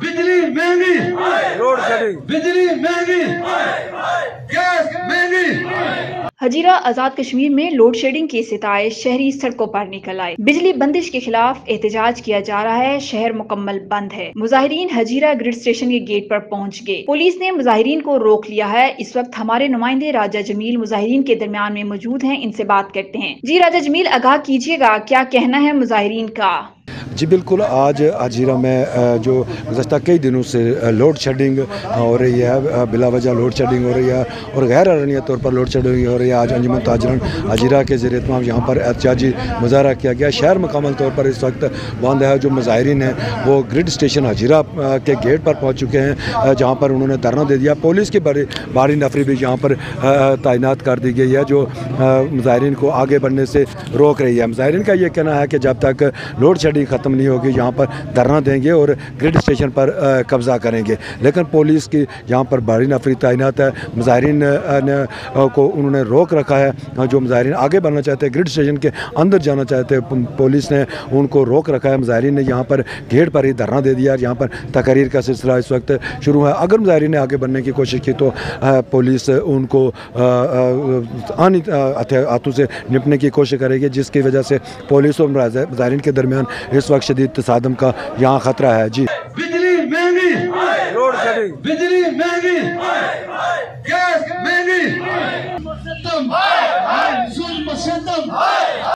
बिजली महँगी। शेडिंग बिजली महँगी। गैस महँगी। हजीरा आज़ाद कश्मीर में लोड शेडिंग की सिताए शहरी सड़कों पर निकल आए। बिजली बंदिश के खिलाफ एहतजाज किया जा रहा है शहर मुकम्मल बंद है। मुजाहरीन हजीरा ग्रिड स्टेशन के गेट पर पहुँच गए। पुलिस ने मुजाहरीन को रोक लिया है। इस वक्त हमारे नुमाइंदे राजा जमील मुजाहरीन के दरमियान में मौजूद हैं इनसे बात करते हैं। जी राजा जमील आगाह कीजिएगा क्या कहना है मुजाहरीन का? जी बिल्कुल आज हजीरा में जो गुजशत कई दिनों से लोड शेडिंग हो रही है अ, बिला वजह लोड शेडिंग हो रही है और गैर अरनिया तौर पर लोड शेडिंग हो रही है। आज अंजुमन ताजरन हजीरा के जेर तमाम यहाँ पर एहतजाजी मुजाहरा किया गया। शहर मुकम्मल तौर पर इस वक्त बंद है जो मुजाहरीन हैं वो ग्रिड स्टेशन हजीरा के गेट पर पहुँच चुके हैं जहाँ पर उन्होंने धरना दे दिया। पुलिस की बड़ी भारी नफरी भी यहाँ पर तैनात कर दी गई है जो मुजाहरीन को आगे बढ़ने से रोक रही है। मुजाहरीन का ये कहना है कि जब तक लोड शेडिंग ख़त्म नहीं होगी, यहाँ पर धरना देंगे और ग्रिड स्टेशन पर कब्ज़ा करेंगे। लेकिन पुलिस की यहाँ पर भारी नफरी तैनात है। मुजाहरीन को उन्होंने रोक रखा है। जो मुजाहरीन आगे बढ़ना चाहते हैं ग्रिड स्टेशन के अंदर जाना चाहते हैं पुलिस ने उनको रोक रखा है। मुजाहरीन ने यहाँ पर गेट पर ही धरना दे दिया यहाँ पर तकरीर का सिलसिला इस वक्त शुरू है। अगर मुजाहरीन ने आगे बढ़ने की कोशिश की तो पुलिस उनको हाथों से निपटने की कोशिश करेगी, जिसकी वजह से पुलिस और मुजाह- मुजाहरीन के दरमियान इस वक्त शदीद तसादम का यहाँ ख़तरा है। जी। बिजली महँगी। रोड बिजली महँगी। गैस महँगी।